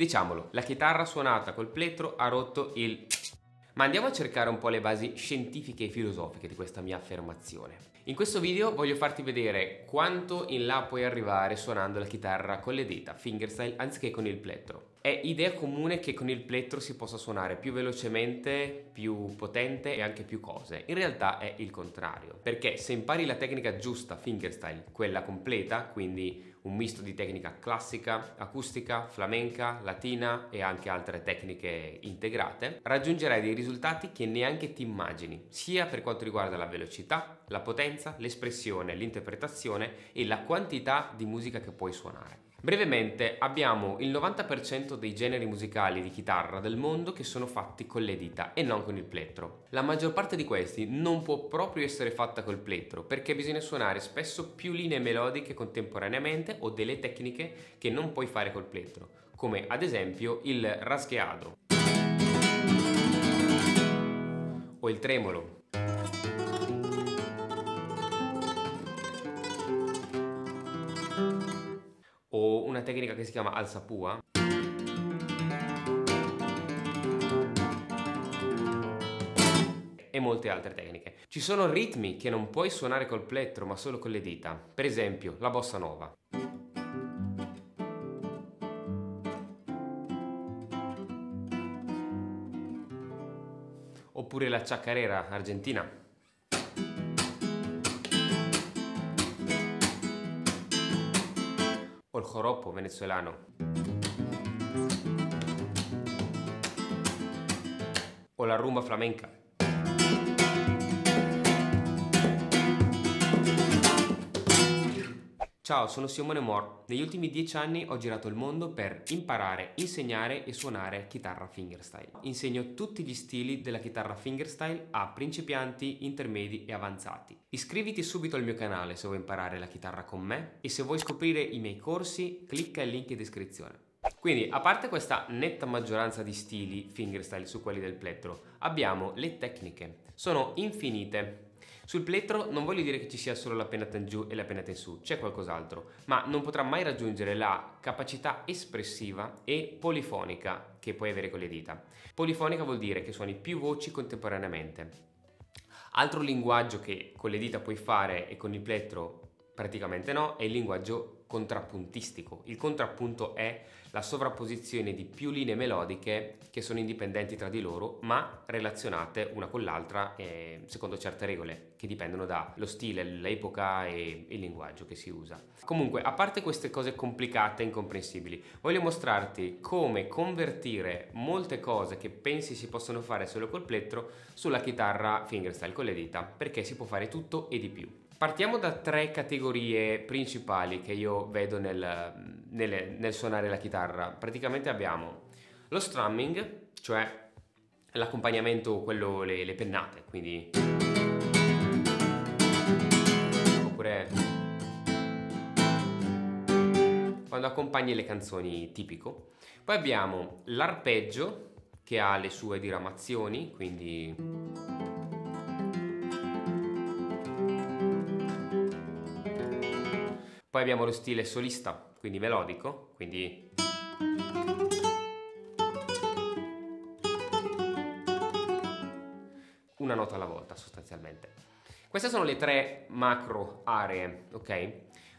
Diciamolo, la chitarra suonata col plettro ha rotto il... Ma andiamo a cercare un po' le basi scientifiche e filosofiche di questa mia affermazione. In questo video voglio farti vedere quanto in là puoi arrivare suonando la chitarra con le dita, fingerstyle, anziché con il plettro. È idea comune che con il plettro si possa suonare più velocemente, più potente e anche più cose. In realtà è il contrario, perché se impari la tecnica giusta fingerstyle, quella completa, quindi un misto di tecnica classica, acustica, flamenca, latina e anche altre tecniche integrate, raggiungerai dei risultati che neanche ti immagini, sia per quanto riguarda la velocità, la potenza, l'espressione, l'interpretazione e la quantità di musica che puoi suonare. Brevemente, abbiamo il 90% dei generi musicali di chitarra del mondo che sono fatti con le dita e non con il plettro. La maggior parte di questi non può proprio essere fatta col plettro perché bisogna suonare spesso più linee melodiche contemporaneamente o delle tecniche che non puoi fare col plettro, come ad esempio il raschiado o il tremolo una tecnica che si chiama alzapua e molte altre tecniche. Ci sono ritmi che non puoi suonare col plettro ma solo con le dita, per esempio la bossa nova. Oppure la chacarera argentina. Joropo venezuelano. O la rumba flamenca. Ciao, sono Simone Moore. Negli ultimi dieci anni ho girato il mondo per imparare, insegnare e suonare chitarra fingerstyle. Insegno tutti gli stili della chitarra fingerstyle a principianti, intermedi e avanzati. Iscriviti subito al mio canale se vuoi imparare la chitarra con me e se vuoi scoprire i miei corsi clicca il link in descrizione. Quindi, a parte questa netta maggioranza di stili fingerstyle su quelli del plettro, abbiamo le tecniche. Sono infinite sul plettro non voglio dire che ci sia solo la pennata in giù e la pennata in su, c'è qualcos'altro, ma non potrà mai raggiungere la capacità espressiva e polifonica che puoi avere con le dita. Polifonica vuol dire che suoni più voci contemporaneamente. Altro linguaggio che con le dita puoi fare e con il plettro praticamente no, è il linguaggio contrappuntistico. Il contrappunto è la sovrapposizione di più linee melodiche che sono indipendenti tra di loro ma relazionate una con l'altra eh, secondo certe regole che dipendono dallo stile, l'epoca e il linguaggio che si usa. Comunque, a parte queste cose complicate e incomprensibili, voglio mostrarti come convertire molte cose che pensi si possono fare solo col plettro sulla chitarra fingerstyle con le dita perché si può fare tutto e di più. Partiamo da tre categorie principali che io vedo nel, nel, nel suonare la chitarra. Praticamente abbiamo lo strumming, cioè l'accompagnamento, quello, le, le pennate, quindi... Oppure... Quando accompagni le canzoni tipico. Poi abbiamo l'arpeggio che ha le sue diramazioni, quindi... Poi abbiamo lo stile solista, quindi melodico, quindi... Una nota alla volta sostanzialmente. Queste sono le tre macro aree, ok?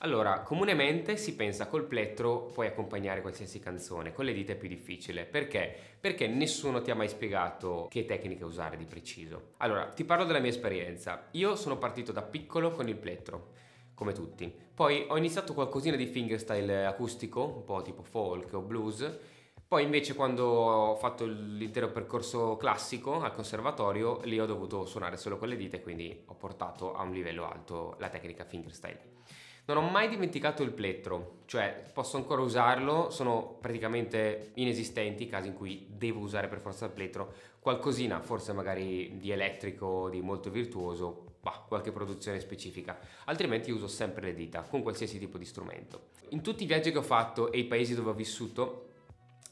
Allora, comunemente si pensa col plettro puoi accompagnare qualsiasi canzone, con le dita è più difficile. Perché? Perché nessuno ti ha mai spiegato che tecniche usare di preciso. Allora, ti parlo della mia esperienza. Io sono partito da piccolo con il plettro come tutti. Poi ho iniziato qualcosina di fingerstyle acustico, un po' tipo folk o blues. Poi invece quando ho fatto l'intero percorso classico al conservatorio, lì ho dovuto suonare solo con le dita e quindi ho portato a un livello alto la tecnica fingerstyle. Non ho mai dimenticato il plettro, cioè posso ancora usarlo, sono praticamente inesistenti i casi in cui devo usare per forza il plettro, qualcosina forse magari di elettrico, di molto virtuoso, bah, qualche produzione specifica, altrimenti uso sempre le dita con qualsiasi tipo di strumento. In tutti i viaggi che ho fatto e i paesi dove ho vissuto,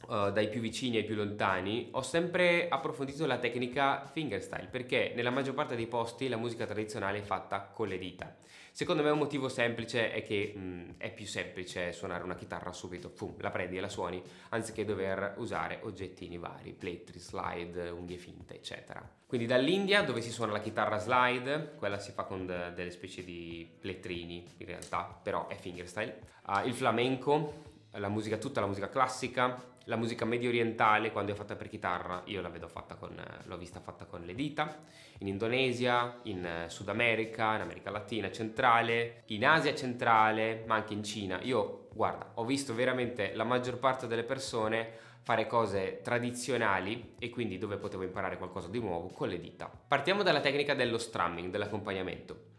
uh, dai più vicini ai più lontani, ho sempre approfondito la tecnica fingerstyle perché nella maggior parte dei posti la musica tradizionale è fatta con le dita. Secondo me un motivo semplice è che mh, è più semplice suonare una chitarra subito, Fum, la prendi e la suoni, anziché dover usare oggettini vari, plettri, slide, unghie finte, eccetera. Quindi dall'India dove si suona la chitarra slide, quella si fa con de- delle specie di plettrini in realtà, però è fingerstyle. Uh, il flamenco, la musica, tutta la musica classica, la musica medio orientale quando è fatta per chitarra io la vedo fatta con, l'ho vista fatta con le dita, in Indonesia, in eh, Sud America, in America Latina centrale, in Asia centrale, ma anche in Cina. Io, guarda, ho visto veramente la maggior parte delle persone fare cose tradizionali e quindi dove potevo imparare qualcosa di nuovo con le dita. Partiamo dalla tecnica dello strumming, dell'accompagnamento.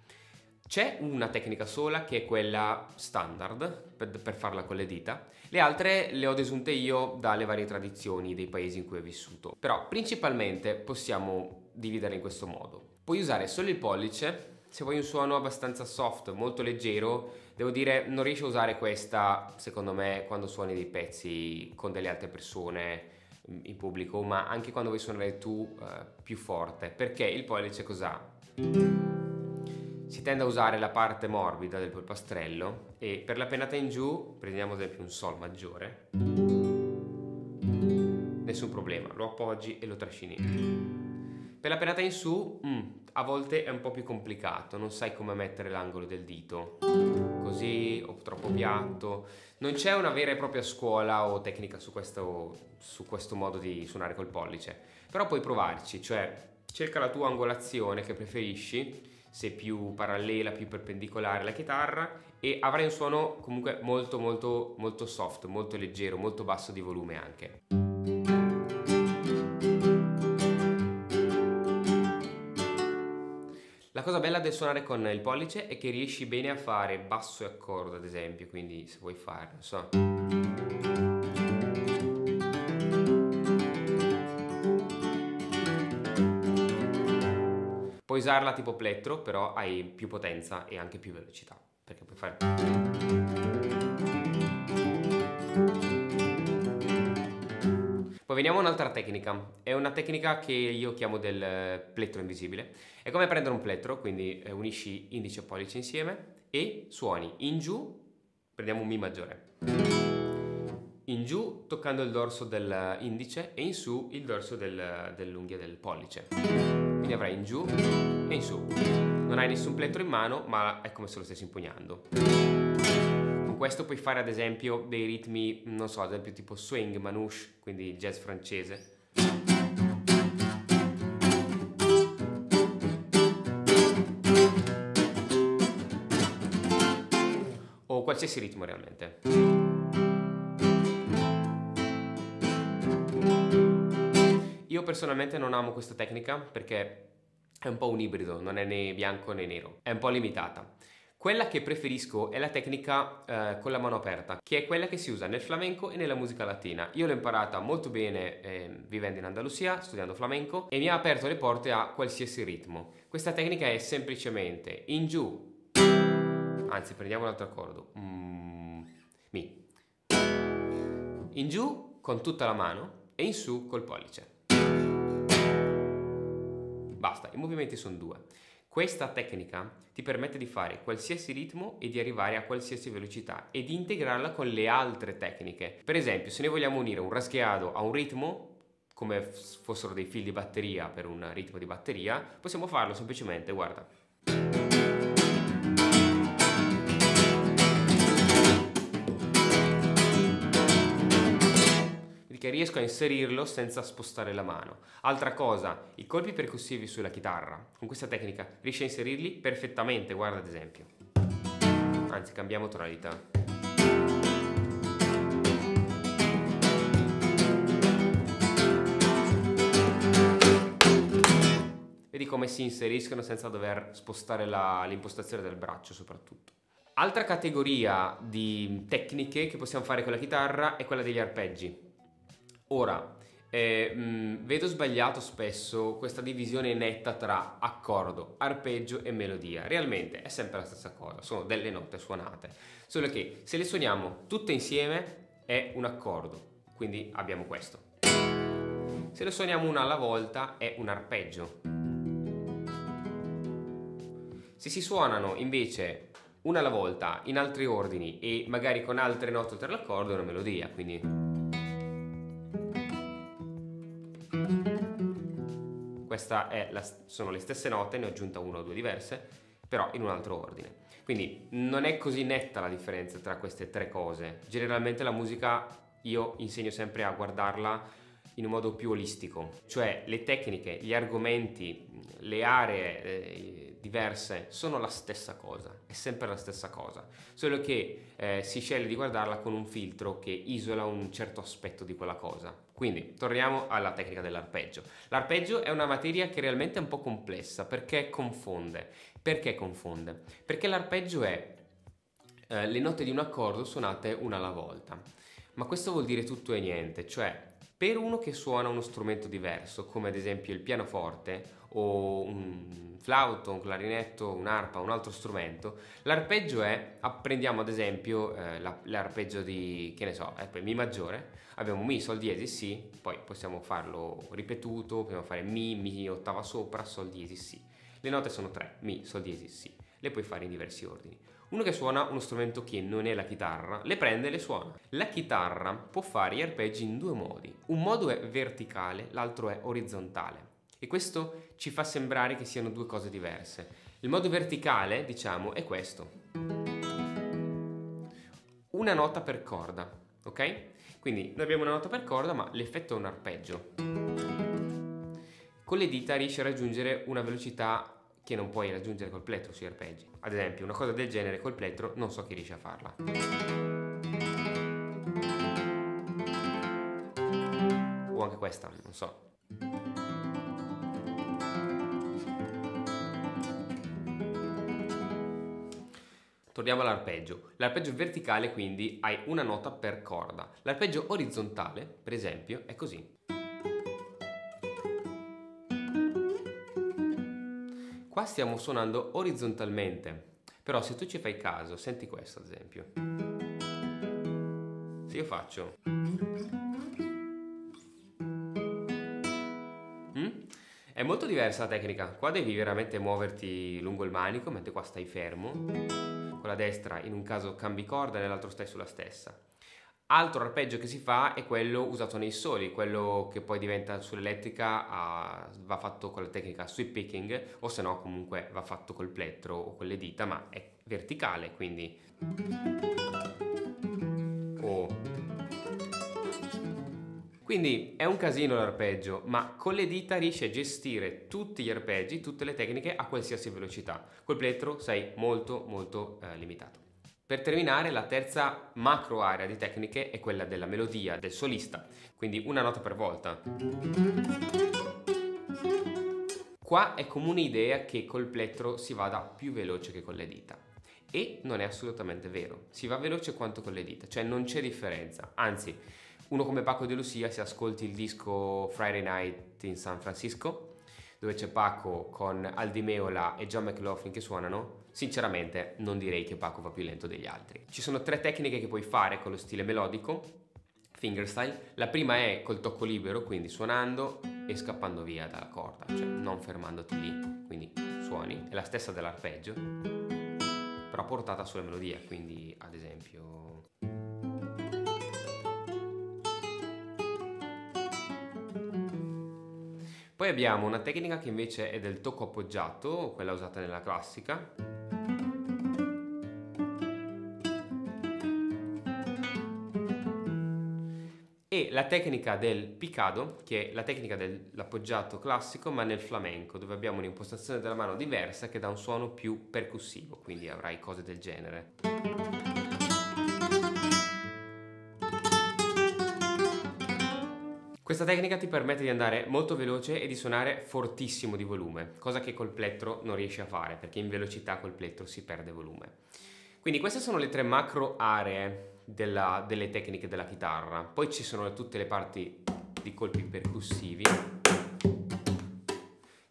C'è una tecnica sola che è quella standard per, per, farla con le dita, le altre le ho desunte io dalle varie tradizioni dei paesi in cui ho vissuto. Però principalmente possiamo dividere in questo modo. Puoi usare solo il pollice, se vuoi un suono abbastanza soft, molto leggero, devo dire non riesci a usare questa secondo me quando suoni dei pezzi con delle altre persone in pubblico, ma anche quando vuoi suonare tu eh, più forte, perché il pollice cos'ha? si tende a usare la parte morbida del polpastrello e per la pennata in giù prendiamo ad esempio un sol maggiore nessun problema lo appoggi e lo trascini per la pennata in su mm, a volte è un po' più complicato non sai come mettere l'angolo del dito. Così o troppo piatto. Non c'è una vera e propria scuola o tecnica su questo, su questo modo di suonare col pollice. Però puoi provarci cioè cerca la tua angolazione che preferisci se più parallela, più perpendicolare alla chitarra e avrai un suono comunque molto molto molto soft, molto leggero, molto basso di volume anche. La cosa bella del suonare con il pollice è che riesci bene a fare basso e accordo ad esempio, quindi se vuoi fare, non so... Puoi usarla tipo plettro, però hai più potenza e anche più velocità, perché puoi fare... Poi veniamo a un'altra tecnica, è una tecnica che io chiamo del plettro invisibile. È come prendere un plettro, quindi eh, unisci indice e pollice insieme e suoni in giù, prendiamo un Mi maggiore. In giù toccando il dorso dell'indice e in su il dorso del, dell'unghia del pollice quindi avrai in giù e in su. Non hai nessun plettro in mano, ma è come se lo stessi impugnando. Con questo puoi fare ad esempio dei ritmi, non so, ad esempio tipo swing, manouche, quindi jazz francese. O qualsiasi ritmo realmente. Io personalmente non amo questa tecnica perché è un po' un ibrido, non è né bianco né nero, è un po' limitata. Quella che preferisco è la tecnica eh, con la mano aperta, che è quella che si usa nel flamenco e nella musica latina. Io l'ho imparata molto bene eh, vivendo in Andalusia, studiando flamenco, e mi ha aperto le porte a qualsiasi ritmo. Questa tecnica è semplicemente in giù, anzi prendiamo un altro accordo, mm, mi, in giù con tutta la mano e in su col pollice. Basta, i movimenti sono due. Questa tecnica ti permette di fare qualsiasi ritmo e di arrivare a qualsiasi velocità e di integrarla con le altre tecniche. Per esempio, se noi vogliamo unire un raschiado a un ritmo, come fossero dei fili di batteria per un ritmo di batteria, possiamo farlo semplicemente, guarda. Che riesco a inserirlo senza spostare la mano. Altra cosa, i colpi percussivi sulla chitarra, con questa tecnica riesci a inserirli perfettamente, guarda ad esempio. Anzi, cambiamo tonalità. Vedi come si inseriscono senza dover spostare l'impostazione del braccio soprattutto. Altra categoria di tecniche che possiamo fare con la chitarra è quella degli arpeggi. Ora, eh, mh, vedo sbagliato spesso questa divisione netta tra accordo, arpeggio e melodia. Realmente è sempre la stessa cosa, sono delle note suonate, solo che se le suoniamo tutte insieme è un accordo, quindi abbiamo questo. Se le suoniamo una alla volta è un arpeggio. Se si suonano invece una alla volta, in altri ordini e magari con altre note oltre l'accordo è una melodia, quindi... Queste sono le stesse note, ne ho aggiunta una o due diverse, però in un altro ordine. Quindi non è così netta la differenza tra queste tre cose. Generalmente la musica io insegno sempre a guardarla in un modo più olistico, cioè le tecniche, gli argomenti, le aree eh, diverse sono la stessa cosa, è sempre la stessa cosa, solo che eh, si sceglie di guardarla con un filtro che isola un certo aspetto di quella cosa. Quindi torniamo alla tecnica dell'arpeggio. L'arpeggio è una materia che realmente è un po' complessa perché confonde. Perché confonde? Perché l'arpeggio è eh, le note di un accordo suonate una alla volta. Ma questo vuol dire tutto e niente, cioè per uno che suona uno strumento diverso, come ad esempio il pianoforte o un flauto, un clarinetto, un'arpa, un altro strumento, l'arpeggio è, apprendiamo ad esempio eh, l'arpeggio di, che ne so, eh, Mi maggiore, abbiamo Mi, Sol diesis, Si, poi possiamo farlo ripetuto, possiamo fare Mi, Mi ottava sopra, Sol diesis, Si. Le note sono tre, Mi, Sol diesis, Si, le puoi fare in diversi ordini. Uno che suona uno strumento che non è la chitarra, le prende e le suona. La chitarra può fare gli arpeggi in due modi. Un modo è verticale, l'altro è orizzontale. E questo ci fa sembrare che siano due cose diverse. Il modo verticale, diciamo, è questo. Una nota per corda, ok? Quindi noi abbiamo una nota per corda, ma l'effetto è un arpeggio. Con le dita riesce a raggiungere una velocità che non puoi raggiungere col plettro sui arpeggi. Ad esempio, una cosa del genere col plettro non so chi riesce a farla. O anche questa, non so. Torniamo all'arpeggio. L'arpeggio verticale quindi hai una nota per corda. L'arpeggio orizzontale, per esempio, è così. Qua stiamo suonando orizzontalmente, però se tu ci fai caso, senti questo ad esempio. Se io faccio... Mm? È molto diversa la tecnica, qua devi veramente muoverti lungo il manico, mentre qua stai fermo. Con la destra in un caso cambi corda, nell'altro stai sulla stessa. Altro arpeggio che si fa è quello usato nei soli, quello che poi diventa sull'elettrica uh, va fatto con la tecnica sweep picking o se no comunque va fatto col plettro o con le dita ma è verticale quindi oh. Quindi è un casino l'arpeggio ma con le dita riesci a gestire tutti gli arpeggi, tutte le tecniche a qualsiasi velocità col plettro sei molto molto eh, limitato per terminare, la terza macro area di tecniche è quella della melodia, del solista, quindi una nota per volta. Qua è comune idea che col plettro si vada più veloce che con le dita. E non è assolutamente vero, si va veloce quanto con le dita, cioè non c'è differenza, anzi uno come Paco De Lucia se ascolti il disco Friday Night in San Francisco dove c'è Paco con Aldi Meola e John McLaughlin che suonano, sinceramente non direi che Paco va più lento degli altri. Ci sono tre tecniche che puoi fare con lo stile melodico, fingerstyle. La prima è col tocco libero, quindi suonando e scappando via dalla corda, cioè non fermandoti lì, quindi suoni. È la stessa dell'arpeggio, però portata sulla melodia, quindi ad esempio... Poi abbiamo una tecnica che invece è del tocco appoggiato, quella usata nella classica. E la tecnica del picado, che è la tecnica dell'appoggiato classico ma nel flamenco, dove abbiamo un'impostazione della mano diversa che dà un suono più percussivo, quindi avrai cose del genere. Questa tecnica ti permette di andare molto veloce e di suonare fortissimo di volume, cosa che col plettro non riesci a fare perché in velocità col plettro si perde volume. Quindi queste sono le tre macro aree della, delle tecniche della chitarra. Poi ci sono tutte le parti di colpi percussivi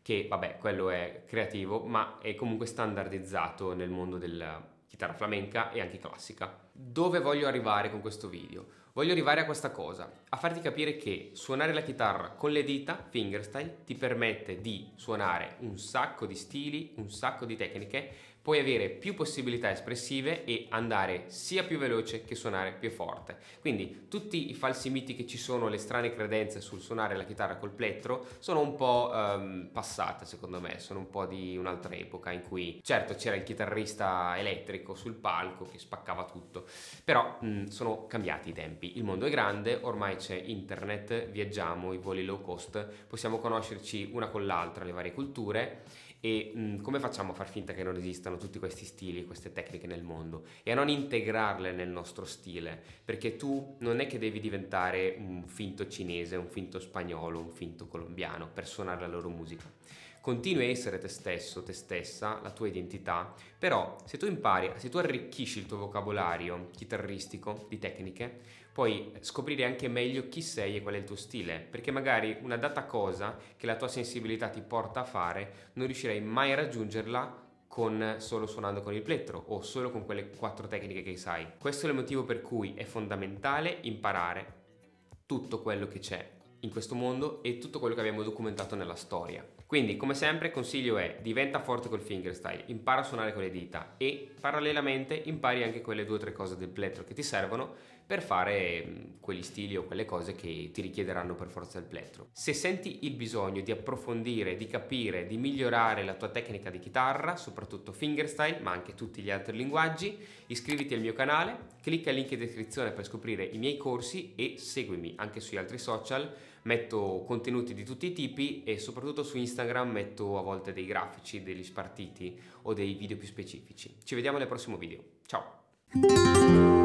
che vabbè quello è creativo ma è comunque standardizzato nel mondo della chitarra flamenca e anche classica. Dove voglio arrivare con questo video? Voglio arrivare a questa cosa, a farti capire che suonare la chitarra con le dita, fingerstyle, ti permette di suonare un sacco di stili, un sacco di tecniche, puoi avere più possibilità espressive e andare sia più veloce che suonare più forte. Quindi tutti i falsi miti che ci sono, le strane credenze sul suonare la chitarra col plettro sono un po' um, passate secondo me, sono un po' di un'altra epoca in cui certo c'era il chitarrista elettrico sul palco che spaccava tutto, però mh, sono cambiati i tempi, il mondo è grande, ormai c'è internet, viaggiamo, i voli low cost, possiamo conoscerci una con l'altra le varie culture e mh, come facciamo a far finta che non esistano tutti questi stili, queste tecniche nel mondo e a non integrarle nel nostro stile? Perché tu non è che devi diventare un finto cinese, un finto spagnolo, un finto colombiano per suonare la loro musica. Continui a essere te stesso, te stessa, la tua identità, però se tu impari, se tu arricchisci il tuo vocabolario chitarristico di tecniche, puoi scoprire anche meglio chi sei e qual è il tuo stile, perché magari una data cosa che la tua sensibilità ti porta a fare non riuscirei mai a raggiungerla con solo suonando con il plettro o solo con quelle quattro tecniche che sai. Questo è il motivo per cui è fondamentale imparare tutto quello che c'è in questo mondo e tutto quello che abbiamo documentato nella storia. Quindi, come sempre, il consiglio è diventa forte col fingerstyle, impara a suonare con le dita e parallelamente impari anche quelle due o tre cose del plettro che ti servono per fare quegli stili o quelle cose che ti richiederanno per forza il plettro. Se senti il bisogno di approfondire, di capire, di migliorare la tua tecnica di chitarra, soprattutto fingerstyle, ma anche tutti gli altri linguaggi, iscriviti al mio canale, clicca il link in descrizione per scoprire i miei corsi e seguimi anche sugli altri social metto contenuti di tutti i tipi e soprattutto su Instagram metto a volte dei grafici, degli spartiti o dei video più specifici. Ci vediamo nel prossimo video. Ciao!